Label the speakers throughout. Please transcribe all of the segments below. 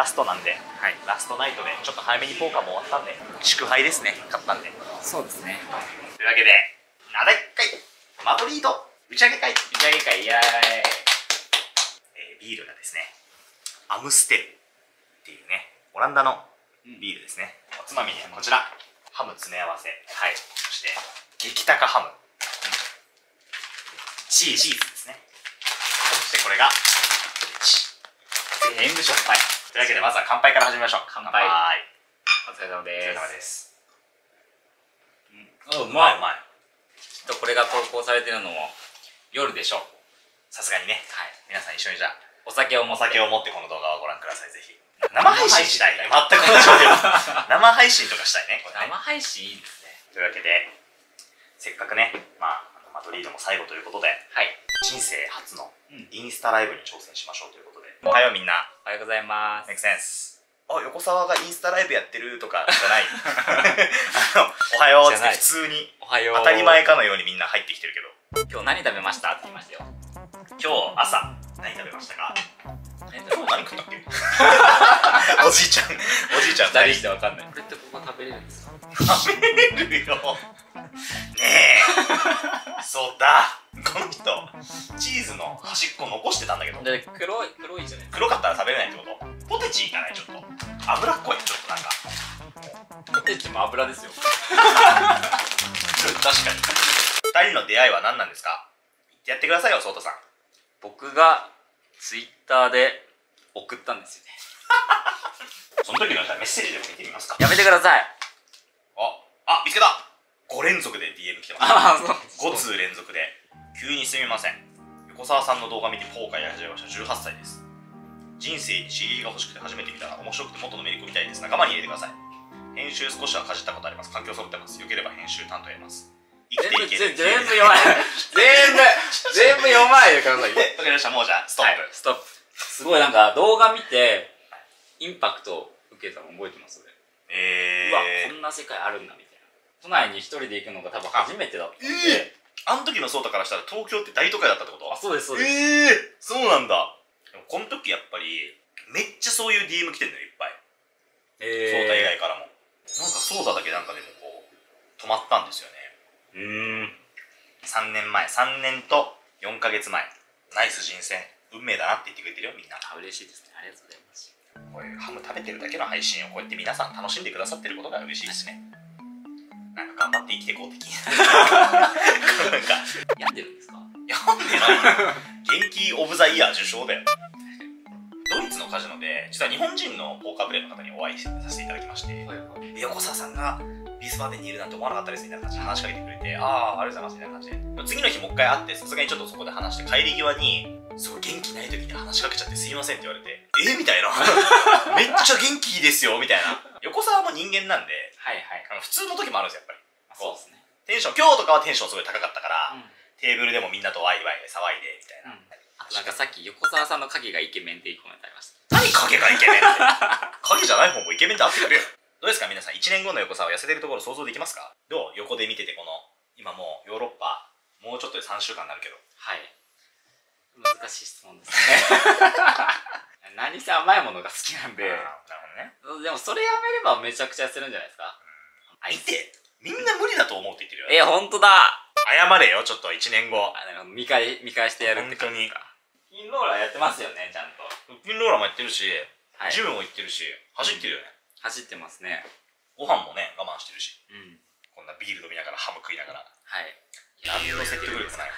Speaker 1: ラストなんで、はい、ラストナイトでちょっと早めにポーカーも終わったんで祝杯ですね買ったんで。
Speaker 2: そうですね。
Speaker 1: というわけで7回マドリード打ち上げ会。打ち上げ会イエーイ、えー、ビールがですねアムステルっていうねオランダのビールですね、おつまみにはこちら。ハム詰め合わせ。はい。そして激高ハム、うん、チーズですね。そしてこれが全部しょっぱいというわけでまずは乾杯から始めましょう。乾杯。
Speaker 2: お疲れ様です。
Speaker 1: お疲れ様です。
Speaker 2: うん、うまいうまい。きっとこれが投稿されてるのも夜でしょう。
Speaker 1: さすがにね。
Speaker 2: はい。
Speaker 1: 皆さん一緒にじゃあ
Speaker 2: お酒を
Speaker 1: お酒を持ってこの動画をご覧くださいぜひ。生配信したいね。全く同じで生配信とかしたいねね。
Speaker 2: 生配信いいですね。
Speaker 1: というわけでせっかくねまあマドリードも最後ということで
Speaker 2: はい。
Speaker 1: 人生初の
Speaker 2: うん。
Speaker 1: インスタライブに挑戦しましょうということで、お。はようみんな。
Speaker 2: おはようございます。
Speaker 1: メイクセンスあ横澤がインスタライブやってるとかじゃない。あのおはようって普通に
Speaker 2: おはよう。
Speaker 1: 当たり前かのようにみんな入ってきてるけど。
Speaker 2: 今日何食べましたって言いました？よ
Speaker 1: 今日朝何食べましたか？
Speaker 2: え
Speaker 1: 今日何食ったっけおじいちゃんおじいちゃん
Speaker 2: 二人してわかんない。これってここ食べれるんですか？
Speaker 1: 食べれるよねえ。そうだ。この人チーズの端っこ残してたんだけど。
Speaker 2: で黒い黒いじゃない。
Speaker 1: 黒かったら食べれないってこと？ポテチいかない？ちょっと。脂っこい。ちょっとなんか。
Speaker 2: ポテチも油ですよ。
Speaker 1: 確かに。二人の出会いは何なんですか？言ってやってくださいよソータさん。
Speaker 2: 僕がツイッターで送ったんですよね。
Speaker 1: その時のメッセージでも見てみますか。
Speaker 2: やめてください。
Speaker 1: ああ見つけた5連続で DM 来てます。
Speaker 2: ああそう。
Speaker 1: 5通連続で。急にすみません。横澤さんの動画見てポーカーやり始めました。18歳です。人生に刺激が欲しくて初めて見たら面白くてもっとのめり込みたいです。仲間に入れてください。編集少しはかじったことあります。環境揃ってます。よければ編集担当やります。生き
Speaker 2: 全部
Speaker 1: ていける
Speaker 2: 全部弱い。全部全部弱 いでください。
Speaker 1: わかりましたもうじゃあストップ、
Speaker 2: はい。ストップ。すごいなんか動画見てインパクトを受けたの覚えてます？俺。
Speaker 1: え
Speaker 2: うわ
Speaker 1: ー
Speaker 2: こんな世界あるんだみたいな都内に一人で行くのが多分初めてだったんで
Speaker 1: え。あの時のソータからしたら東京って大都会だったってこと？
Speaker 2: あそうですそうです、
Speaker 1: ええー、そうなんだ。でもこの時やっぱりめっちゃそういう DM 来てんのよいっぱい。
Speaker 2: え
Speaker 1: ソータ以外からも。なんかソータだけなんかでもこう止まったんですよね。
Speaker 2: うーん。
Speaker 1: 3年前3年と4ヶ月前。ナイス人選。運命だなって言ってくれてるよみんな。
Speaker 2: あ嬉しいですね。ありがとうございます。
Speaker 1: こういうハム食べてるだけの配信をこうやって皆さん楽しんでくださってることが嬉しいですねなんか頑張って生きていこう的ななんか。
Speaker 2: 病んでるんですか？
Speaker 1: 病んでない元気オブザイヤー受賞だよ。ドイツのカジノで実は日本人のポーカープレイの方にお会いさせていただきまして。
Speaker 2: はいはい。
Speaker 1: で横澤さんがビースバーデンにいるなんて思わなかったですみたいな感じで話しかけてくれてああありがとうございますみたいな感じで。次の日もう一回会ってさすがにちょっとそこで話して帰り際にすごい元気ない時に話しかけちゃってすいませんって言われてえみたいな。めっちゃ元気ですよみたいな。横澤も人間なんで
Speaker 2: はいはい。
Speaker 1: あの普通の時もあるんですよやっぱり。
Speaker 2: あそうですね。
Speaker 1: テンション今日とかはテンションすごい高かったから、
Speaker 2: うん。
Speaker 1: テーブルでもみんなとワイワイ騒いでみたいな、
Speaker 2: あとなんかさっき横澤さんの影がイケメンっていうコメントありました。
Speaker 1: 何影がイケメンって？影じゃない方もイケメンであってくれよ。どうですか皆さん？1年後の横澤痩せてるところ想像できますか？どう？横で見ててこの今もうヨーロッパもうちょっとで3週間になるけど。
Speaker 2: はい。難しい質問ですね 何せ甘いものが好きなんで。
Speaker 1: なるほどね。
Speaker 2: でもそれやめればめちゃくちゃ痩せるんじゃないですか。
Speaker 1: 見てみんな無理だと思うって言ってるよ
Speaker 2: え本当だ。
Speaker 1: 謝れよちょっと1年後。
Speaker 2: 見返見返してやるって感じか。インローラーやってますよねちゃんと。
Speaker 1: ピンローラーもやってるし、
Speaker 2: はい。
Speaker 1: ジムも行ってるし走ってるよね、
Speaker 2: 走ってますね。
Speaker 1: ご飯もね我慢してるし。
Speaker 2: うん。
Speaker 1: こんなビール飲みながらハム食いながら。
Speaker 2: はい。
Speaker 1: 何の説得力もない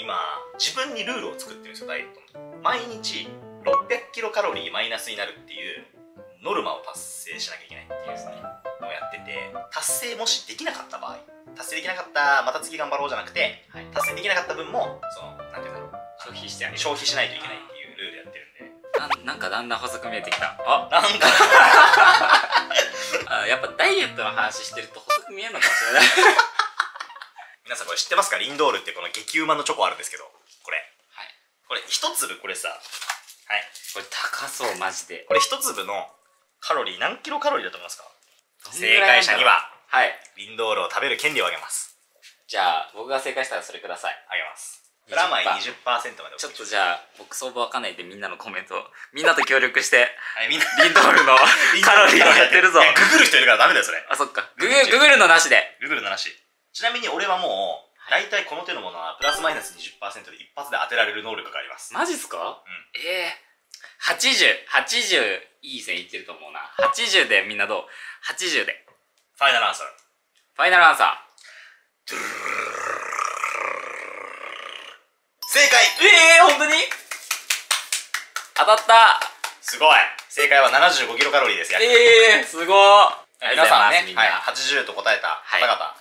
Speaker 1: 今自分にルールを作ってるんですよダイエットの毎日600キロカロリーマイナスになるっていうノルマを達成しなきゃいけないっていうですねのをやってて達成もしできなかった場合達成できなかったまた次頑張ろうじゃなくて
Speaker 2: はい。
Speaker 1: 達成できなかった分もそのなんていうんだろう
Speaker 2: 消費して
Speaker 1: 消費しないといけないっていうルールやってるんで。
Speaker 2: なんなんかだんだん細く見えてきた。あ
Speaker 1: なんか。
Speaker 2: あやっぱダイエットの話してると細く見えるのかもしれない
Speaker 1: 知ってますか？リンドールってこの激うまのチョコあるんですけど。これ。
Speaker 2: はい。
Speaker 1: これ一粒これさ。はい。
Speaker 2: これ高そうマジで。
Speaker 1: これ一粒のカロリー何キロカロリーだと思いますか？正解者には。
Speaker 2: はい。
Speaker 1: リンドールを食べる権利をあげます。
Speaker 2: じゃあ僕が正解したらそれください。
Speaker 1: あげます。プラマイ
Speaker 2: 20%
Speaker 1: 20%まで
Speaker 2: ちょっとじゃあ僕相場わかんないんでみんなのコメントみんなと協力して
Speaker 1: はいみんな。
Speaker 2: リンドールのカロリーをやってるぞ。
Speaker 1: ググる人いるからダメだよそれ。
Speaker 2: あそっか。ググググるのなしで。
Speaker 1: ググるのなし。ちなみに俺はもう大体この手のものはプラスマイナス20%で一発で当てられる能力があります。
Speaker 2: マジっすか？
Speaker 1: うん。
Speaker 2: ええ。ー、8080いい線いってると思うな。80でみんなどう？80で。
Speaker 1: ファイナルアンサー。
Speaker 2: ファイナルアンサ
Speaker 1: 正解。
Speaker 2: ーええー、本当に？当たった。
Speaker 1: すごい。正解は75キロカロリーです。や
Speaker 2: ええー、すごい。
Speaker 1: 皆さんね。はい、80と答えた方々、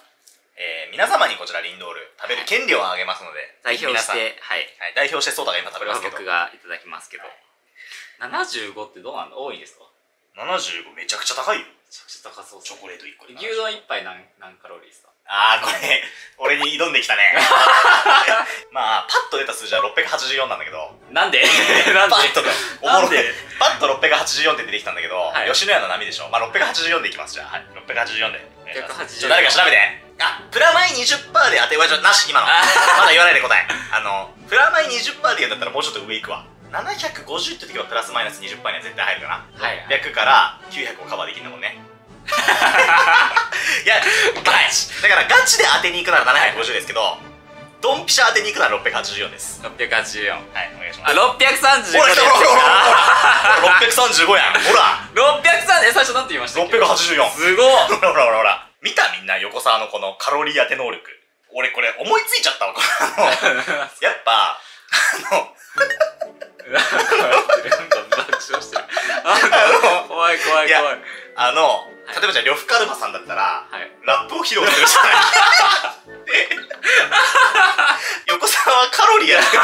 Speaker 1: えー皆様にこちらリンドール食べる権利をあげますので、
Speaker 2: 代表してはい。
Speaker 1: はい、代表してソータが今食べますけど。
Speaker 2: 僕がいただきますけど。75ってどうなんだ？多いんですか
Speaker 1: ？75めちゃくちゃ高いよ。
Speaker 2: めちゃくちゃ高そうね。
Speaker 1: チョコレート1個で
Speaker 2: 牛丼一杯何何カロリーですか？
Speaker 1: あーこれ俺に挑んできたね。まあパッと出た数字は684なんだけど。
Speaker 2: なんで？なんで？
Speaker 1: パッとおもろ
Speaker 2: なんで
Speaker 1: パッと684って出てきたんだけど、
Speaker 2: はい。
Speaker 1: 吉野家の波でしょ。まあ684でいきますじゃあ。はい。684でお願いします
Speaker 2: 684
Speaker 1: ちょ誰か調べてあプラマイ20%で当てはじゃなし今の。
Speaker 2: あ
Speaker 1: まだ言わないで答え。あのプラマイ20%で言うんだったらもうちょっと上行くわ。750って時はプラスマイナス20%には絶対入るかな。
Speaker 2: はいはい。
Speaker 1: 600から900をカバーできるんだもんね。いや、まあだからガチで当てに行くなら750ですけどドンピシャ当てに行くなら684です。
Speaker 2: 684
Speaker 1: はいお願いしま
Speaker 2: あ
Speaker 1: す
Speaker 2: 635
Speaker 1: ほらほらほらほらほら635やん。ほら。
Speaker 2: 603え最初なんて言いましたっけ
Speaker 1: ？684
Speaker 2: すごっ。
Speaker 1: ほらほらほらほら見たみんな横澤のこのカロリー当て能力。俺これ思いついちゃったわこの。やっぱあの
Speaker 2: 怖い怖い怖い。
Speaker 1: あの
Speaker 2: い
Speaker 1: 例えばじゃあ呂布カルマさんだったら
Speaker 2: はい。
Speaker 1: ラップを披露するじゃないで 横澤はカロリーやるっていう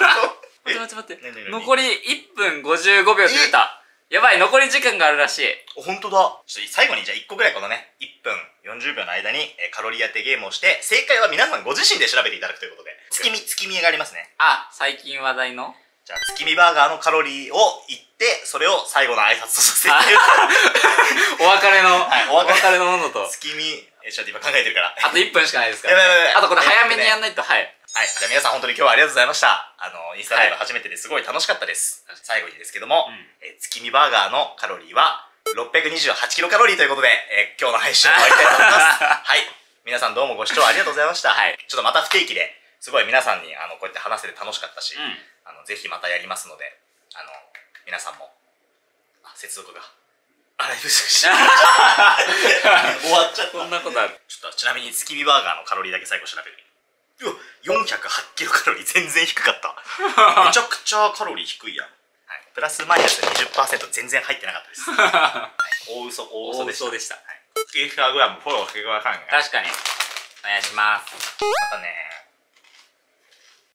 Speaker 1: の。と
Speaker 2: 待って待って待って。残り1分55秒って出たやばい残り時間があるらしい。
Speaker 1: 本当だ。ちょっと最後にじゃあ1個ぐらいこのね1分40秒の間に、えーカロリー当てゲームをして正解は皆さんご自身で調べていただくということで。月見月見がありますね。
Speaker 2: あ最近話題の？
Speaker 1: じゃあ月見バーガーのカロリーを言ってそれを最後の挨拶とさせて
Speaker 2: あ お別れの、
Speaker 1: はいお別れ。
Speaker 2: のものと。
Speaker 1: 月見えちょっと今考えてるから。
Speaker 2: あと1分しかないですから、
Speaker 1: やばいやばいやばい。
Speaker 2: あとこれ早めにやんないと。はい
Speaker 1: はい。じゃあ皆さん本当に今日はありがとうございました。あの、インスタライブ
Speaker 2: はい
Speaker 1: 初めてですごい楽しかったです。最後にですけども、
Speaker 2: うん
Speaker 1: えー月見バーガーのカロリーは628キロカロリーということで、えー今日の配信を終わりたいと思います。はい。皆さんどうもご視聴ありがとうございました。
Speaker 2: はい
Speaker 1: ちょっとまた不定期で、すごい皆さんにあのこうやって話せて楽しかったし、
Speaker 2: うん
Speaker 1: あのぜひまたやりますので、あの、皆さんも、あ、接続が。あれ、終わっちゃった。
Speaker 2: そんなことある
Speaker 1: ちょっとちなみに月見バーガーのカロリーだけ最後調べるうわ408キロカロリー全然低かった。めちゃくちゃカロリー低いやん、はい、プラスマイナス20%全然入ってなかったです。大嘘大嘘でした。
Speaker 2: でした。
Speaker 1: インスタグラムフォローしてくださいね。
Speaker 2: 確かに。お願いします。
Speaker 1: またね